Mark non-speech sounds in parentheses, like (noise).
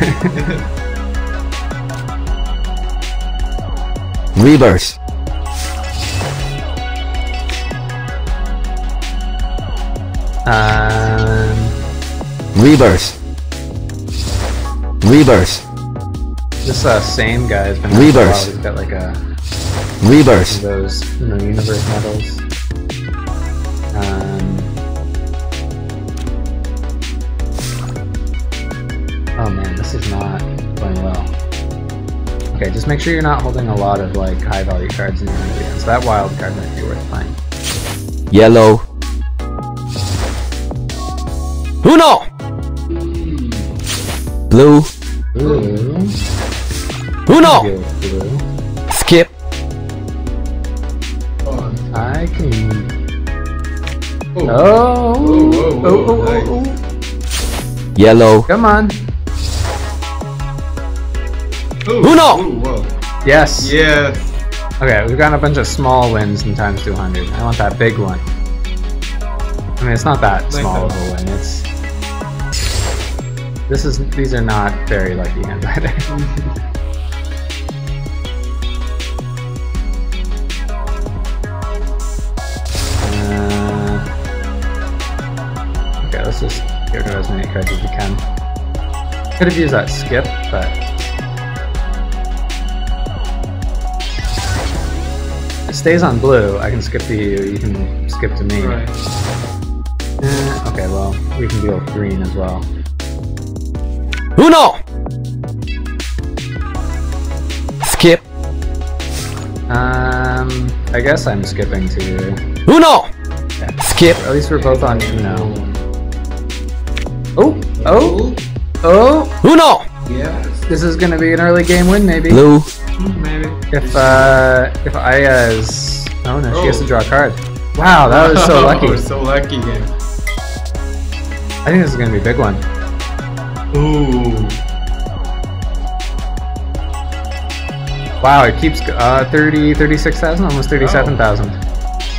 (laughs) Reverse. Um, Reverse. Reverse. this uh, same guy has been Reverse. He's got like a Reverse. those you know universe medals. Oh this is not going well. Okay, just make sure you're not holding a lot of like high value cards in your hand. So that wild card might be worth playing. Yellow. Uno. Blue. Blue. Uno. Go with blue. Skip. Oh, I can. Oh. Oh. Whoa, whoa, oh, oh, oh, oh. Yellow. Come on. Ooh, Uno. ooh, whoa. Yes. Yes. Okay, we've gotten a bunch of small wins in times 200. I want that big one. I mean, it's not that Like small of a win. It's this is these are not very lucky (laughs) hands either. Uh, okay, let's just get rid of as many cards as we can. Could have used that skip, but stays on blue. I can skip to you. You can skip to me. Right. Eh, okay, well, we can deal with green as well. Uno. Skip. Um, I guess I'm skipping to you. Uno. Skip. At least we're both on Uno. Oh, oh, oh! Oh. Uno. Yes. This is gonna be an early game win, maybe. Blue. Maybe. If uh, if Aya's, oh no, she has to Oh. draw a card. Wow, that was so (laughs) lucky. Oh, so lucky game. I think this is gonna be a big one. Ooh. Wow, it keeps uh 30, 36,000, almost 37,000.